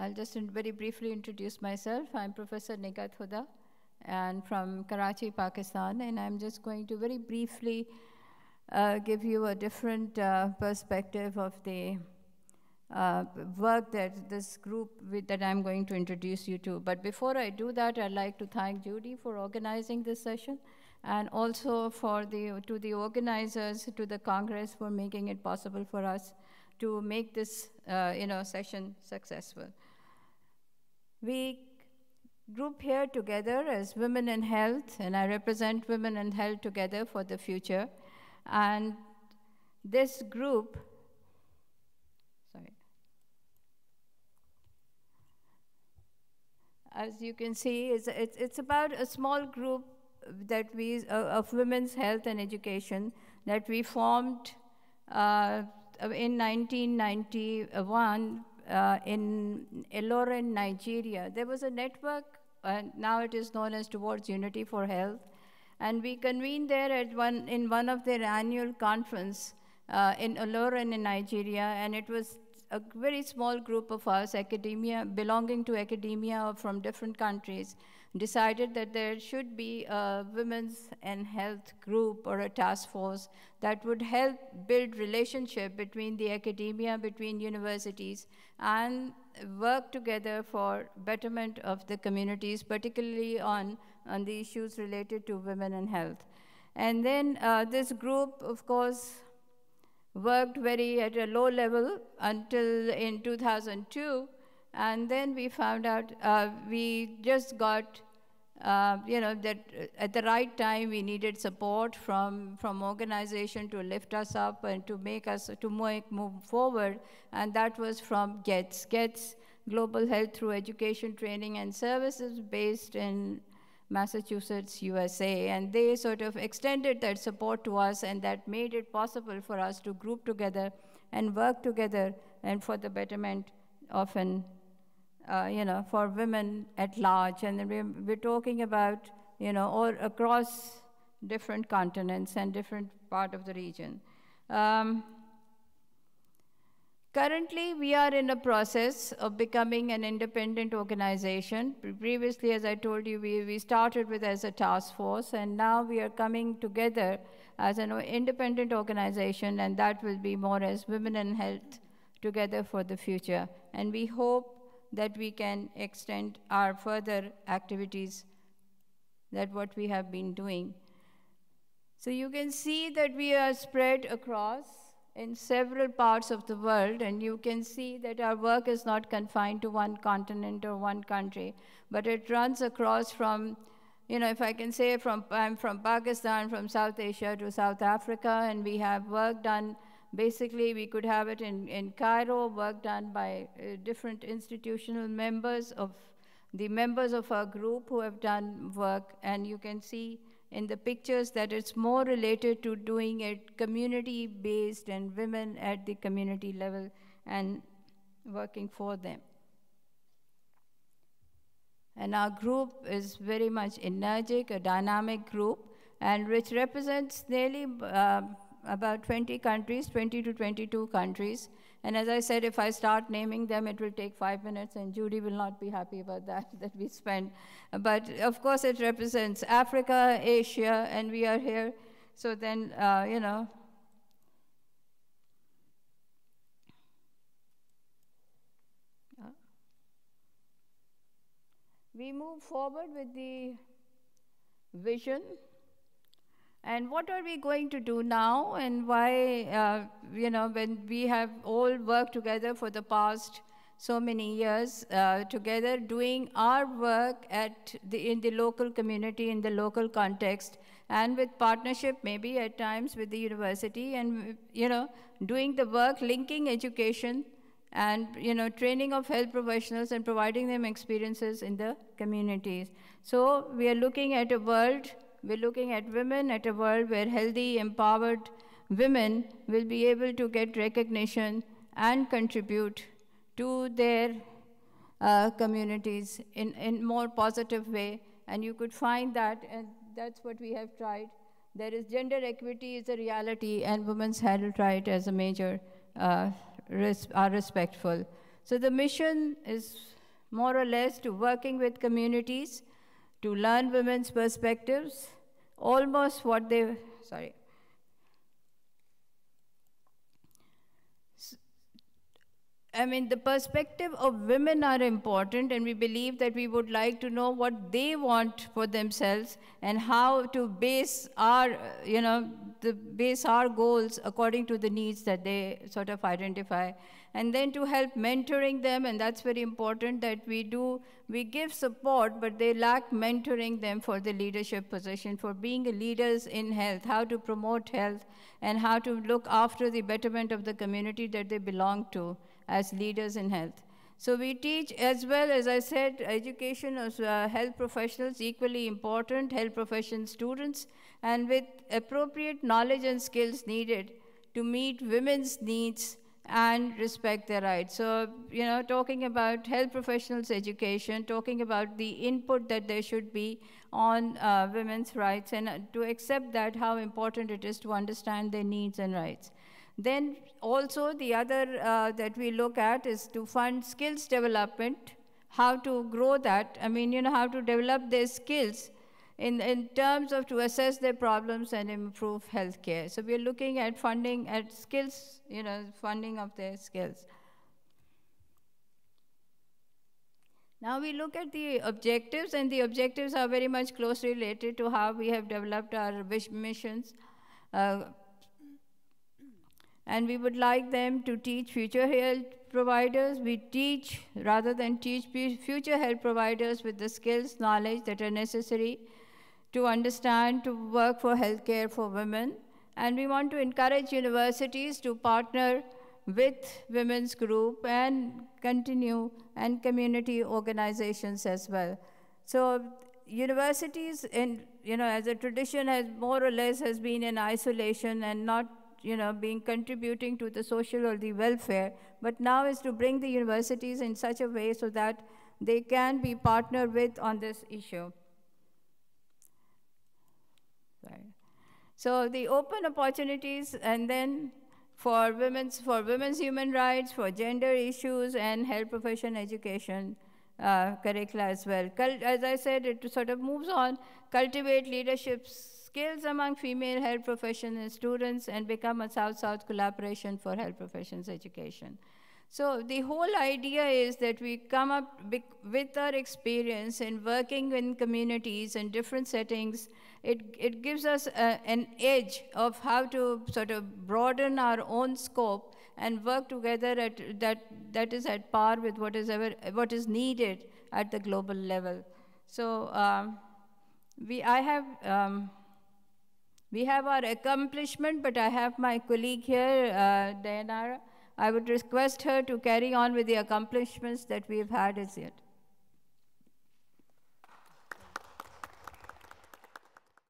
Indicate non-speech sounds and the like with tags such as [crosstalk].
I'll just very briefly introduce myself. I'm Professor Nighat Huda and from Karachi, Pakistan, and I'm just going to very briefly uh, give you a different uh, perspective of the uh, work that this group with, that I'm going to introduce you to. But before I do that, I'd like to thank Judy for organizing this session and also for the, to the organizers, to the Congress for making it possible for us to make this uh, you know, session successful. We group here together as Women in Health, and I represent Women in Health Together for the Future. And this group, sorry, as you can see, it's, it's, it's about a small group that we, uh, of women's health and education that we formed uh, in 1991 uh, in Ilorin, Nigeria. There was a network, and now it is known as Towards Unity for Health. And we convened there at one, in one of their annual conference uh, in Ilorin in Nigeria, and it was a very small group of us, academia, belonging to academia from different countries, decided that there should be a women's and health group or a task force that would help build relationship between the academia, between universities, and work together for betterment of the communities, particularly on, on the issues related to women and health. And then uh, this group, of course, worked very at a low level until in 2002, and then we found out uh, we just got, uh, you know, that at the right time we needed support from, from organization to lift us up and to make us, to make, move forward. And that was from GHETS. GHETS, Global Health Through Education, Training and Services based in Massachusetts, USA, and they sort of extended that support to us, and that made it possible for us to group together and work together and for the betterment of an uh, you know, for women at large. And we're, we're talking about, you know, all across different continents and different part of the region. Um, Currently, we are in a process of becoming an independent organization. Previously, as I told you, we, we started with as a task force, and now we are coming together as an independent organization, and that will be more as Women and Health Together for the Future. And we hope that we can extend our further activities that what we have been doing. So you can see that we are spread across in several parts of the world, and you can see that our work is not confined to one continent or one country, but it runs across from, you know, if I can say from, I'm from Pakistan, from South Asia to South Africa, and we have work done Basically, we could have it in, in Cairo, work done by uh, different institutional members of the members of our group who have done work, and you can see in the pictures that it's more related to doing it community-based and women at the community level and working for them. And our group is very much energetic, a dynamic group, and which represents nearly uh, about 20 countries, 20 to 22 countries. And as I said, if I start naming them, it will take five minutes, and Judy will not be happy about that, [laughs] that we spend. But of course, it represents Africa, Asia, and we are here. So then, uh, you know, we move forward with the vision and what are we going to do now and why, uh, you know, when we have all worked together for the past so many years uh, together doing our work at the, in the local community, in the local context, and with partnership maybe at times with the university and, you know, doing the work, linking education and, you know, training of health professionals and providing them experiences in the communities. So we are looking at a world we're looking at women at a world where healthy, empowered women will be able to get recognition and contribute to their uh, communities in, in more positive way. And you could find that, and that's what we have tried. There is gender equity is a reality, and women's health right as a major uh, res are respectful. So the mission is more or less to working with communities to learn women's perspectives, almost what they, sorry. I mean, the perspective of women are important, and we believe that we would like to know what they want for themselves and how to base our, you know, the base our goals according to the needs that they sort of identify. And then to help mentoring them, and that's very important that we do, we give support, but they lack mentoring them for the leadership position, for being leaders in health, how to promote health, and how to look after the betterment of the community that they belong to as leaders in health. So we teach as well, as I said, education of uh, health professionals, equally important, health profession students, and with appropriate knowledge and skills needed to meet women's needs and respect their rights. So, you know, talking about health professionals' education, talking about the input that there should be on uh, women's rights, and to accept that how important it is to understand their needs and rights. Then also the other uh, that we look at is to fund skills development, how to grow that. I mean, you know, how to develop their skills in, in terms of to assess their problems and improve healthcare. So we're looking at funding at skills, you know, funding of their skills. Now we look at the objectives, and the objectives are very much closely related to how we have developed our missions. Uh, and we would like them to teach future health providers. We teach, rather than teach future health providers with the skills, knowledge that are necessary to understand, to work for healthcare for women. And we want to encourage universities to partner with women's group and continue and community organizations as well. So universities in, you know, as a tradition has more or less has been in isolation and not, you know, being contributing to the social or the welfare, but now is to bring the universities in such a way so that they can be partnered with on this issue. So the open opportunities and then for women's, for women's human rights, for gender issues, and health profession education uh, curricula as well. Cult, as I said, it sort of moves on, cultivate leadership skills among female health profession students, and become a South-South collaboration for health professions education. So the whole idea is that we come up with our experience in working in communities in different settings. It, it gives us a, an edge of how to sort of broaden our own scope and work together at, that, that is at par with what is, ever, what is needed at the global level. So um, we, I have, um, we have our accomplishment, but I have my colleague here, uh, Dayanara. I would request her to carry on with the accomplishments that we've had as yet.